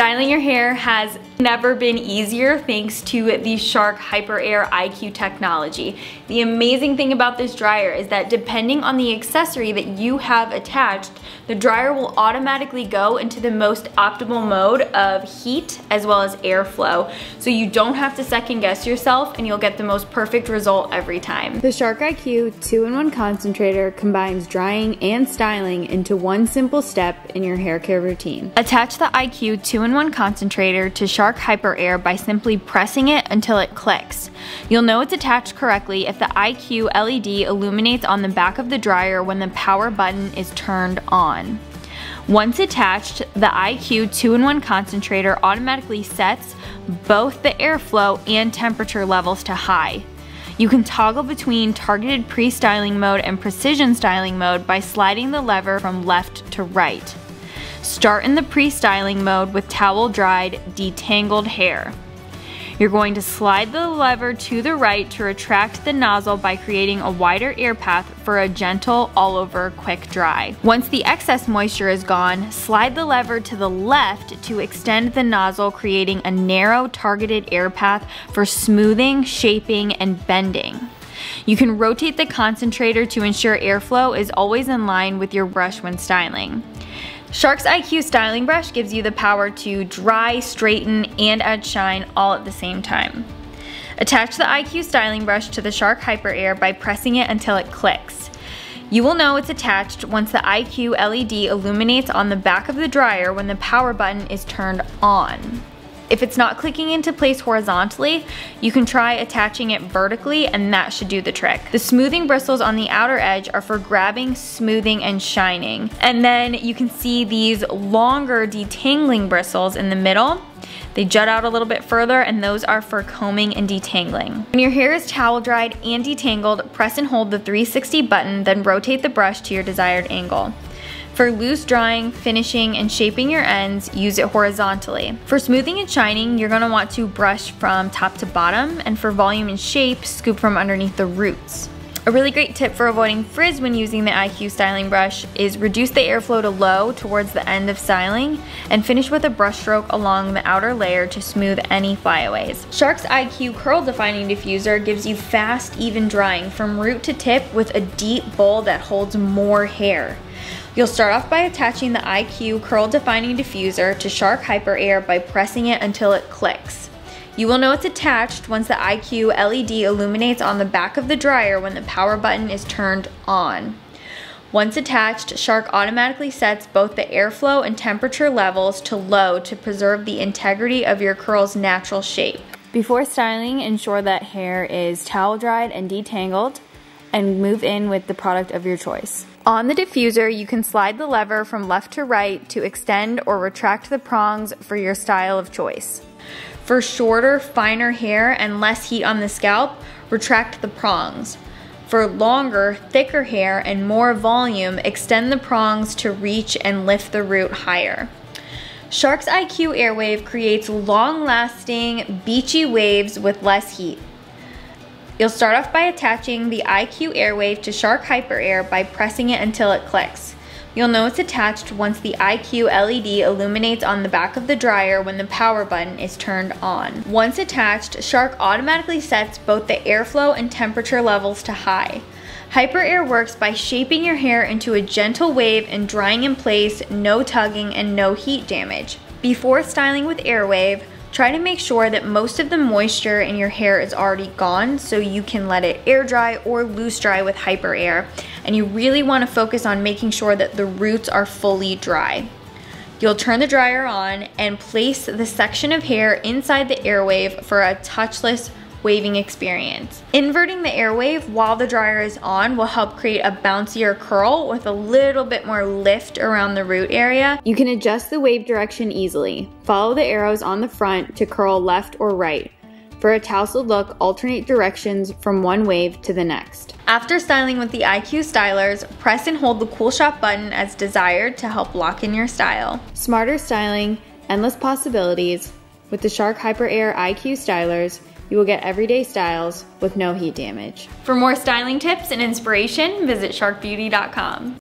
Styling your hair has never been easier thanks to the Shark HyperAIR IQ technology. The amazing thing about this dryer is that depending on the accessory that you have attached, the dryer will automatically go into the most optimal mode of heat as well as airflow. So you don't have to second guess yourself and you'll get the most perfect result every time. The Shark IQ 2-in-1 concentrator combines drying and styling into one simple step in your hair care routine. Attach the IQ 2-in-1 concentrator to Shark HyperAIR by simply pressing it until it clicks. You'll know it's attached correctly if the IQ LED illuminates on the back of the dryer when the power button is turned on. Once attached, the IQ 2-in-1 concentrator automatically sets both the airflow and temperature levels to high. You can toggle between targeted pre-styling mode and precision styling mode by sliding the lever from left to right. Start in the pre-styling mode with towel dried, detangled hair. You're going to slide the lever to the right to retract the nozzle by creating a wider air path for a gentle all over quick dry. Once the excess moisture is gone, slide the lever to the left to extend the nozzle creating a narrow targeted air path for smoothing, shaping, and bending. You can rotate the concentrator to ensure airflow is always in line with your brush when styling. Shark's IQ styling brush gives you the power to dry, straighten, and add shine all at the same time. Attach the IQ styling brush to the Shark HyperAIR by pressing it until it clicks. You will know it's attached once the IQ LED illuminates on the back of the dryer when the power button is turned on. If it's not clicking into place horizontally, you can try attaching it vertically and that should do the trick. The smoothing bristles on the outer edge are for grabbing, smoothing, and shining. And then you can see these longer detangling bristles in the middle. They jut out a little bit further and those are for combing and detangling. When your hair is towel dried and detangled, press and hold the 360 button, then rotate the brush to your desired angle. For loose drying, finishing, and shaping your ends, use it horizontally. For smoothing and shining, you're gonna want to brush from top to bottom, and for volume and shape, scoop from underneath the roots. A really great tip for avoiding frizz when using the IQ styling brush is reduce the airflow to low towards the end of styling and finish with a brush stroke along the outer layer to smooth any flyaways. Shark's IQ Curl Defining Diffuser gives you fast, even drying from root to tip with a deep bowl that holds more hair. You'll start off by attaching the IQ Curl Defining Diffuser to Shark HyperAIR by pressing it until it clicks. You will know it's attached once the IQ LED illuminates on the back of the dryer when the power button is turned on. Once attached, Shark automatically sets both the airflow and temperature levels to low to preserve the integrity of your curl's natural shape. Before styling, ensure that hair is towel dried and detangled and move in with the product of your choice. On the diffuser, you can slide the lever from left to right to extend or retract the prongs for your style of choice. For shorter, finer hair and less heat on the scalp, retract the prongs. For longer, thicker hair and more volume, extend the prongs to reach and lift the root higher. Shark's IQ Airwave creates long-lasting, beachy waves with less heat. You'll start off by attaching the IQ Airwave to Shark HyperAIR by pressing it until it clicks. You'll know it's attached once the IQ LED illuminates on the back of the dryer when the power button is turned on. Once attached, Shark automatically sets both the airflow and temperature levels to high. HyperAIR works by shaping your hair into a gentle wave and drying in place, no tugging and no heat damage. Before styling with Airwave, Try to make sure that most of the moisture in your hair is already gone so you can let it air dry or loose dry with HyperAIR. And you really wanna focus on making sure that the roots are fully dry. You'll turn the dryer on and place the section of hair inside the airwave for a touchless waving experience. Inverting the airwave while the dryer is on will help create a bouncier curl with a little bit more lift around the root area. You can adjust the wave direction easily. Follow the arrows on the front to curl left or right. For a tousled look, alternate directions from one wave to the next. After styling with the IQ stylers, press and hold the Cool Shot button as desired to help lock in your style. Smarter styling, endless possibilities. With the Shark HyperAIR IQ stylers, you will get everyday styles with no heat damage. For more styling tips and inspiration, visit sharkbeauty.com.